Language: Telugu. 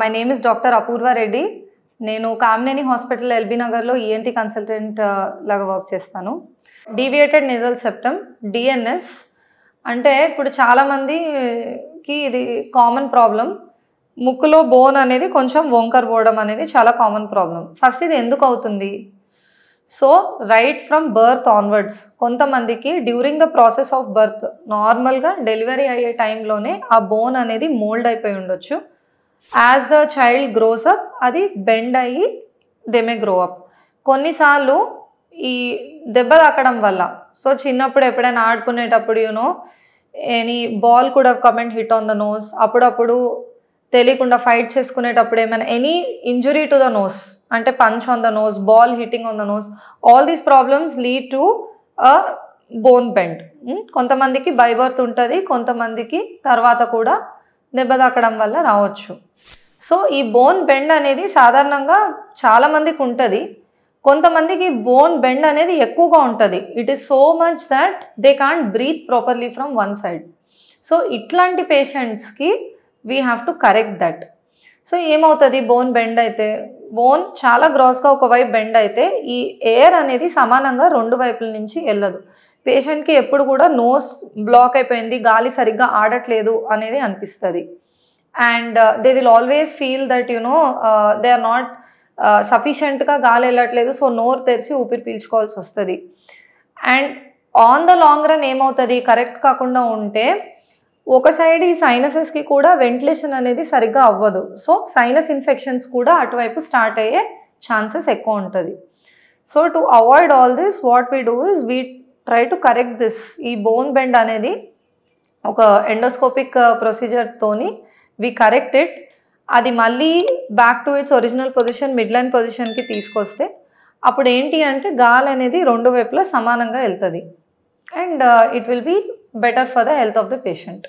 My name is doctor Apoorva Reddy నేను కామినేని హాస్పిటల్ ఎల్బీ నగర్లో ఈఎన్టీ కన్సల్టెంట్ లాగా వర్క్ చేస్తాను. డీవియేటెడ్ నిజల్ సెప్టమ్ డిఎన్ఎస్ అంటే ఇప్పుడు చాలామందికి ఇది కామన్ ప్రాబ్లం ముక్కులో బోన్ అనేది కొంచెం వంకర్ పోవడం అనేది చాలా కామన్ ప్రాబ్లం ఫస్ట్ ఇది ఎందుకు అవుతుంది? So right from birth onwards కొంతమందికి during the process of birth నార్మల్గా డెలివరీ అయ్యే టైంలోనే ఆ బోన్ అనేది మోల్డ్ అయిపోయి ఉండొచ్చు. As the child gross up అది బెండ్ అయ్యి దే మే గ్రో అప్ కొన్నిసార్లు ఈ దెబ్బ తాకడం వల్ల సో చిన్నప్పుడు ఎప్పుడైనా ఆడుకునేటప్పుడు యూనో ఎనీ బాల్ కూడా comment hit on the nose అప్పుడప్పుడు తెలియకుండా ఫైట్ చేసుకునేటప్పుడు ఏమైనా any injury to the nose అంటే punch on the nose ball hitting on the nose all these problems lead to a bone bend కొంతమందికి బైబర్త్ ఉంటుంది కొంతమందికి తర్వాత కూడా దెబ్బ తాకడం వల్ల రావచ్చు. సో ఈ బోన్ బెండ్ అనేది సాధారణంగా చాలామందికి ఉంటుంది. కొంతమందికి బోన్ బెండ్ అనేది ఎక్కువగా ఉంటుంది. It is so much that they can't breathe properly from one side so ఇట్లాంటి పేషెంట్స్కి we have to correct that so ఏమవుతుంది బోన్ బెండ్ అయితే? బోన్ చాలా గ్రాస్గా ఒకవైపు బెండ్ అయితే ఈ ఎయిర్ అనేది సమానంగా రెండు వైపుల నుంచి వెళ్ళదు. పేషెంట్కి ఎప్పుడు కూడా నోస్ బ్లాక్ అయిపోయింది గాలి సరిగ్గా ఆడట్లేదు అనేది అనిపిస్తుంది. And they will always feel that you know they are not సఫిషియెంట్గా గాలి వెళ్ళట్లేదు సో నోరు తెరిచి ఊపిరి పీల్చుకోవాల్సి వస్తుంది. And on the long run ఏమవుతుంది? కరెక్ట్ కాకుండా ఉంటే ఒక సైడ్ ఈ సైనసెస్కి కూడా వెంటిలేషన్ అనేది సరిగ్గా అవ్వదు. సో సైనస్ ఇన్ఫెక్షన్స్ కూడా అటువైపు స్టార్ట్ అయ్యే ఛాన్సెస్ ఎక్కువ ఉంటుంది. So to avoid all this what we do is we try to correct this ఈ బోన్ బెండ్ అనేది ఒక ఎండోస్కోపిక్ ప్రొసీజర్తోని వి కరెక్ట్ ఇట్ అది మళ్ళీ back to its original position midline పొజిషన్కి తీసుకొస్తే అప్పుడు ఏంటి అంటే గాలి అనేది రెండు వైపులా సమానంగా వెళ్తుంది. And it will be better for the health of the patient